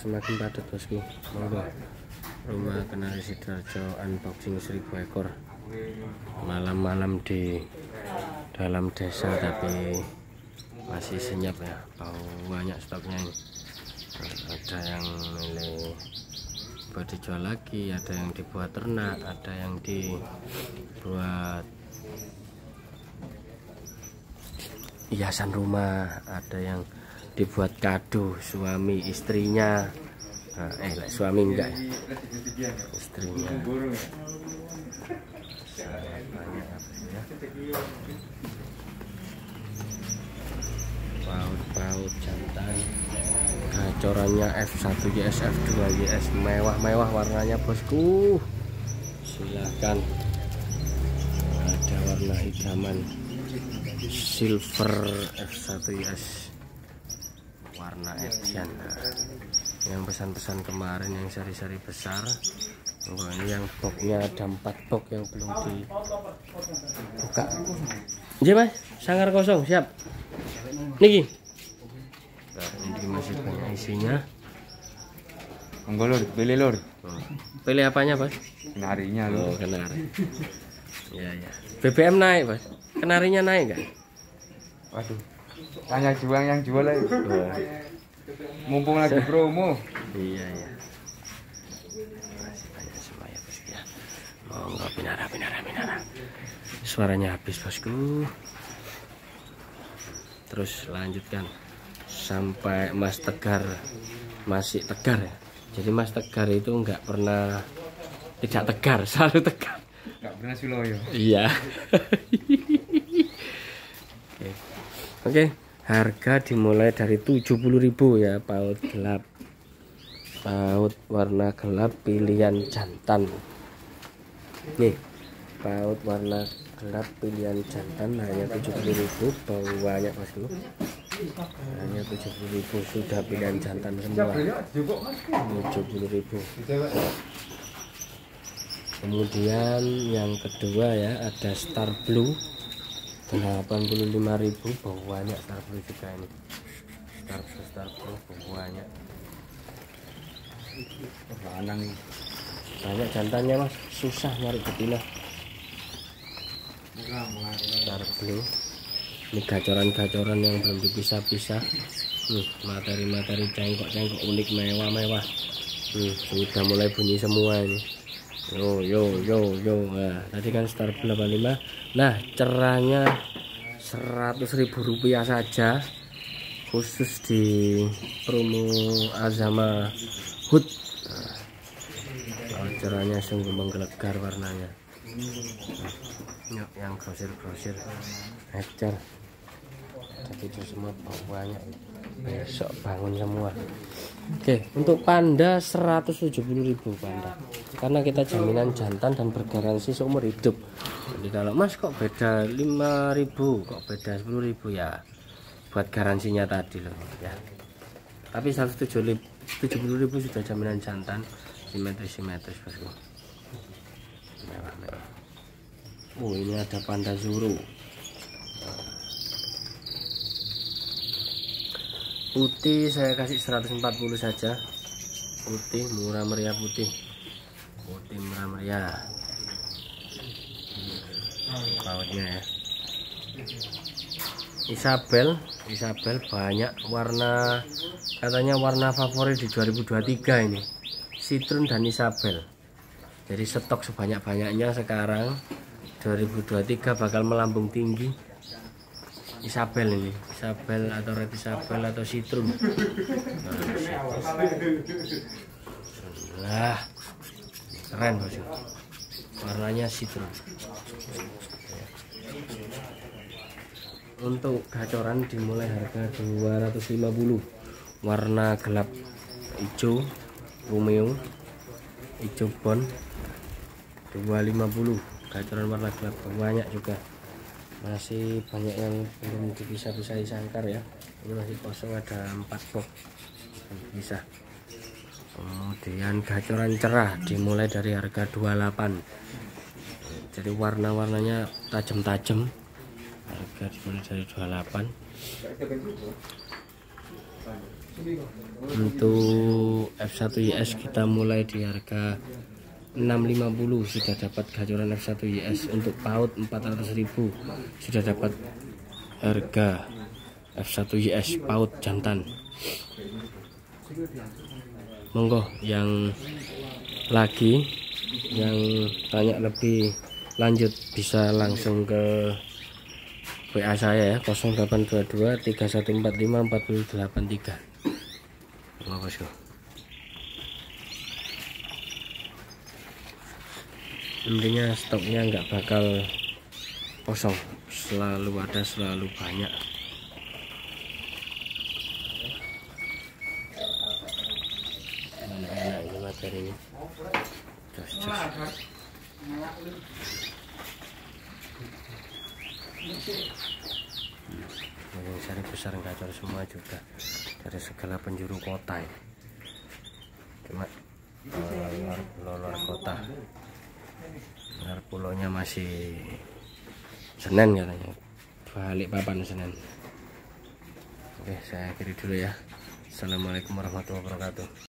semakin padat bosku monggo. Rumah kenari sidoarjo unboxing seribu ekor. Malam-malam di dalam desa tapi masih senyap ya. Bau banyak stoknya ada yang milih buat dijual lagi ada yang dibuat ternak ada yang dibuat hiasan rumah ada yang dibuat kado suami istrinya. Nah, eh suami enggak ya? Istrinya. Ya paut-paut jantan. Gacorannya F1 YS F2 YS. Mewah-mewah warnanya bosku. Silahkan ada warna hitaman silver F1 YS warna nah, yang pesan-pesan kemarin yang seri-seri besar oh, ini yang boxnya ada empat box yang belum dibuka Iya mas, sangar kosong siap. Niki. Nah, ini masih banyak isinya. Monggo lur, pilih lur. Oh. Pilih apanya mas? Kenarinya lur. Oh kenari. Ya ya. BBM naik mas. Kenarinya naik kan? Waduh. Tanya juang yang jual lagi. Oh. Mumpung lagi promo. Iya ya. Masih banyak semua ya bosku ya. Monggo pinara pinara pinara. Suaranya habis bosku. Terus lanjutkan sampai Mas Tegar masih tegar ya. Jadi Mas Tegar itu nggak pernah tidak tegar, selalu tegar. Enggak pernah suloyo. Iya. Oke. Oke, harga dimulai dari 70.000 ya paut gelap. Paut warna gelap pilihan jantan. Nih, paut warna gelap pilihan jantan hanya 70.000 bau banyak Mas Lu. Hanya 70.000 sudah pilihan jantan semua. 70.000 kemudian yang kedua ya ada Star Blue 85.000 banyak Star Blue juga ini. Star Blue Star Blue banyak Lanang banyak jantannya mas. Susah nyari betina. Blue ini. Gacoran-gacoran yang belum dipisah-pisah. Nih materi-materi cengkok-cengkok unik mewah-mewah. Nih sudah mulai bunyi semua ini yo yo yo yo. Nah, tadi kan star 85 nah cerahnya 100.000 rupiah saja khusus di promo Azama Hood. Nah, cerahnya sungguh menggelegar warnanya. Nah, yang grosir-grosir ecer. Jadi itu semua banyak. Besok bangun semua. Oke, untuk panda 170.000 panda. Karena kita jaminan jantan dan bergaransi seumur hidup. Jadi kalau Mas kok beda 5.000, kok beda 10.000 ya buat garansinya tadi loh ya. Tapi 170.000 sudah jaminan jantan simetris simetris bosku. Mewah, mewah. Oh, ini ada panda zuru. putih saya kasih 140 saja putih murah meriah putih putih murah meriah pautnya ya. Isabel Isabel banyak warna katanya warna favorit di 2023 ini. Citrun dan Isabel. Jadi stok sebanyak-banyaknya sekarang. 2023 bakal melambung tinggi. Isabel ini. Isabel atau Red Isabel atau Citrun. Nah keren bosku warnanya Citrun untuk gacoran dimulai harga 250 warna gelap hijau Romeo hijau bon 250 gacoran warna gelap banyak juga. Masih banyak yang belum bisa-bisa disangkar ya. Ini masih kosong ada empat box bisa kemudian gacoran cerah dimulai dari harga 28 jadi warna-warnanya tajam-tajam. Harga dimulai dari 28 untuk F1YS kita mulai di harga 650 sudah dapat gacoran F1YS untuk PAUD 400.000 sudah dapat harga F1YS PAUD jantan monggo yang lagi yang tanya lebih lanjut bisa langsung ke WA saya ya 0822 3145 4083 monggo bosku intinya stoknya nggak bakal kosong. Selalu ada selalu banyak yang cari besar gacor semua juga dari segala penjuru kota ya. cuma luar, luar kota. Luar pulaunya masih Senen katanya. Balik papan Senen. Oke saya akhiri dulu ya. Assalamualaikum warahmatullahi wabarakatuh